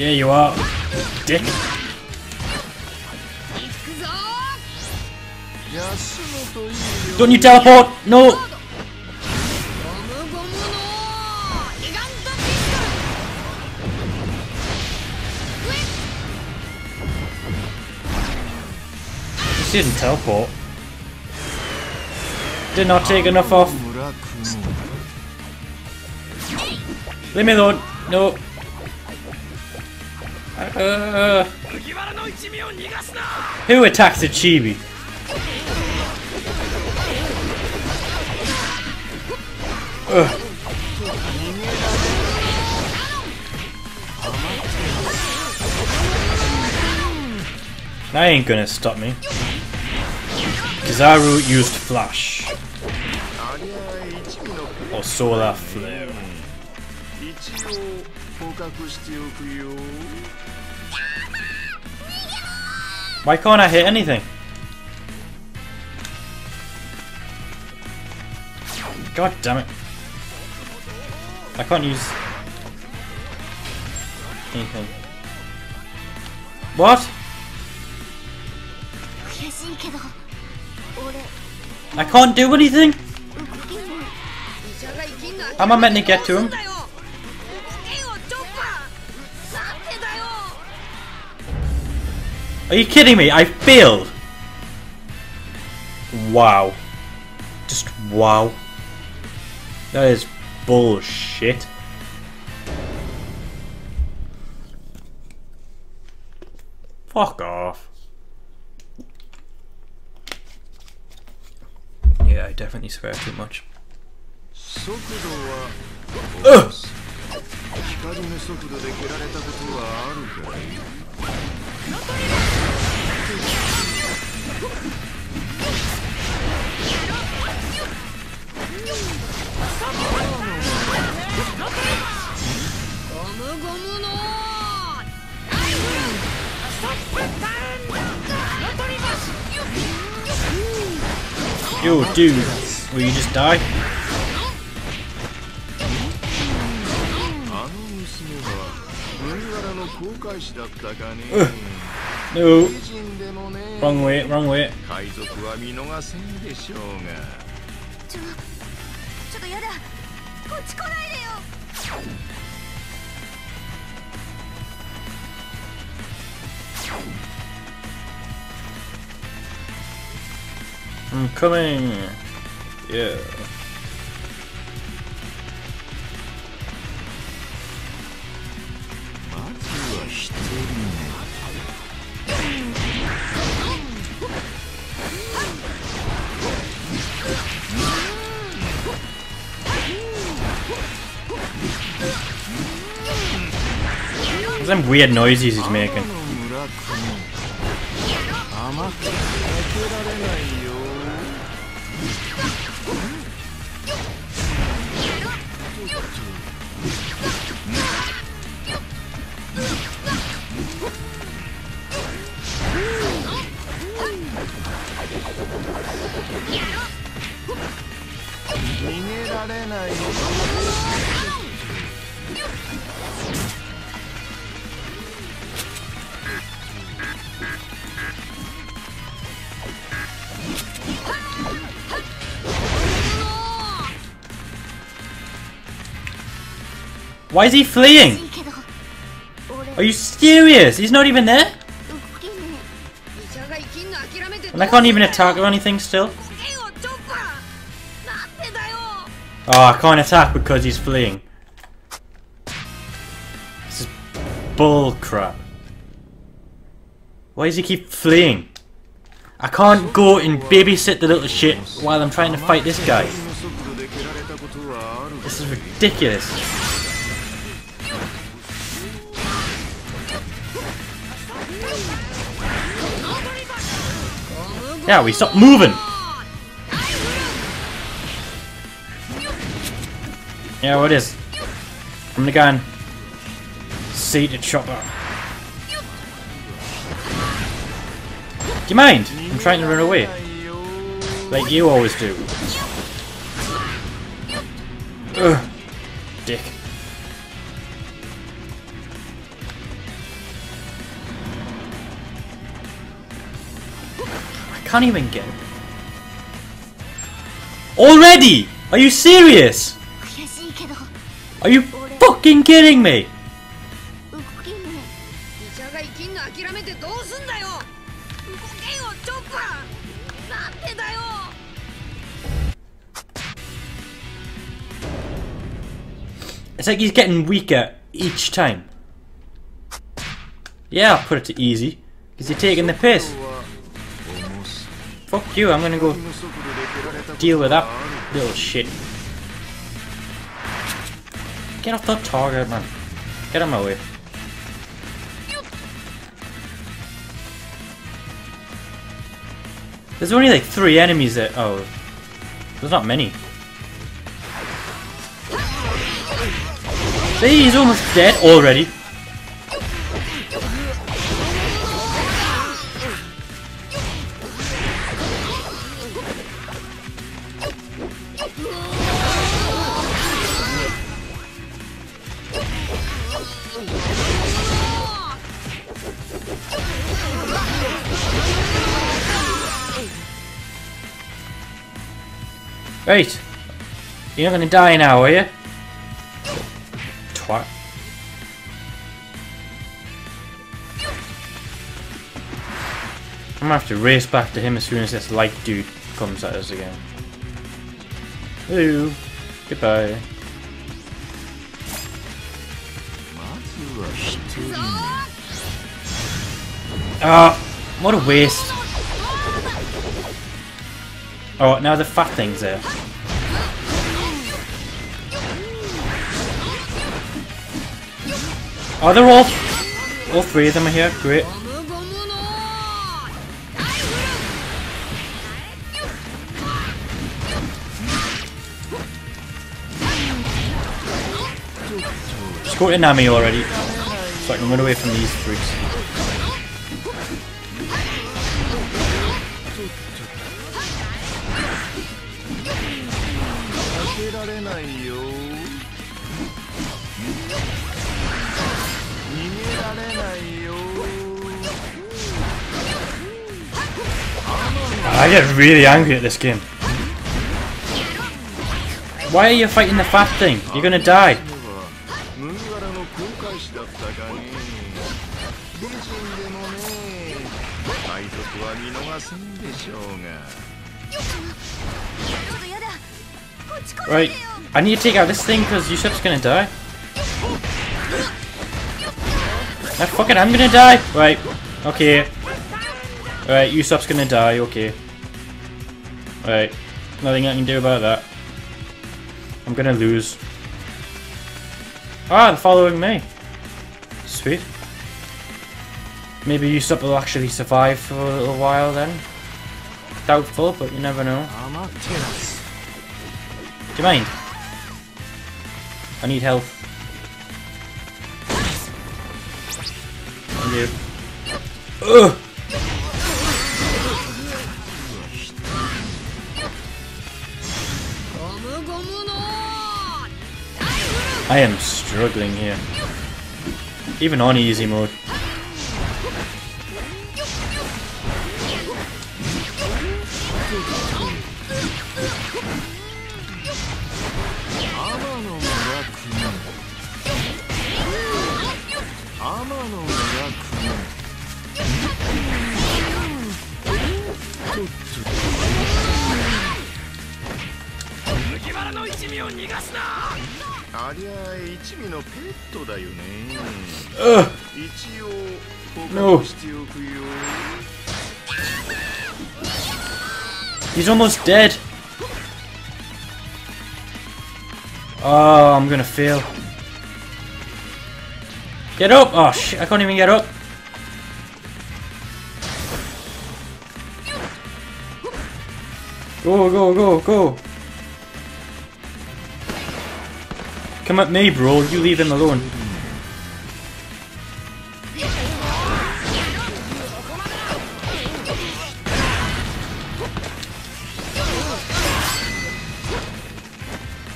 Yeah, you are, dick. Don't you teleport? No! She didn't teleport. Did not take enough off. Leave me alone. No. Uh, who attacks a chibi? Ugh. That ain't gonna stop me. Kizaru used Flash. Or Solar Flare. Why can't I hit anything? God damn it. I can't use anything. What? I can't do anything? How am I meant to get to him? Are you kidding me? I failed! Wow. Just wow. That is bullshit. Fuck off. Yeah, I definitely swear too much. 速度は Ugh! 光の速度で蹴られたことはあるかい ゴムゴムの Yo, dude. Will you just die? あ No. Wrong way, wrong way. 海賊は見逃せんでしょうがちょちょっとやだこっち来ないでよ I'm coming. Yeah. Some weird noises he's making. Why is he fleeing? Are you serious? He's not even there? And I can't even attack or anything still? Oh, I can't attack because he's fleeing. This is bullcrap. Why does he keep fleeing? I can't go and babysit the little shit while I'm trying to fight this guy. This is ridiculous. Yeah, we stop moving. Yeah, what is? I'm the gun. Seated chopper. Do you mind? I'm trying to run away. Like you always do. Ugh. Dick. can't even get... Already? Are you serious? Are you fucking kidding me? It's like he's getting weaker each time. Yeah, I'll put it to easy. Because you're taking the piss. Fuck you, I'm gonna go deal with that little shit. Get off the target, man. Get out of my way. There's only like three enemies there. Oh. There's not many. See, he's almost dead already. Right. You're not gonna die now, are you? Twat. I'm gonna have to race back to him as soon as this light dude comes at us again. Hello. Goodbye. Ah, what a waste. Oh, now the fat thing's there. Oh, they're all... All three of them are here. Great. Let's go to Nami already. So I can run away from these freaks. けられないよ逃げられないよ I get really angry at this game. Why are you fighting the fat thing? You're gonna die. Right. I need to take out this thing because Usopp's gonna die. Ah, fuck it, I'm gonna die. Right. Okay. Right, Usopp's gonna die. Okay. Right. Nothing I can do about that. I'm gonna lose. Ah, they're following me. Sweet. Maybe Usopp will actually survive for a little while then. Doubtful, but you never know. You mind? I need health. And you. Ugh! I am struggling here. Even on easy mode. がすな君ありゃ一味のペットだよね Ugh! 一応 No. 報告しておくよ He's almost dead. Oh, I'm gonna fail. Get up! Oh shit, I can't even get up. Go, go, go, go. Come at me, bro. You leave him alone.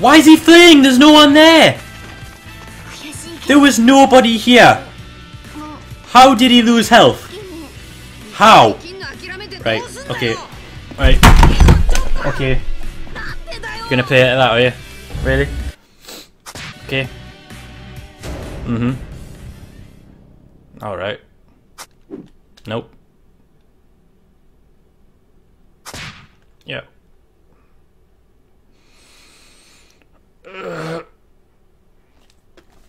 Why is he fleeing? There's no one there! There was nobody here! How did he lose health? How? Right, okay. Right. Okay. You're gonna play it that way? Really? Okay. Mm-hmm. Alright. Nope. Yeah.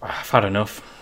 I've had enough.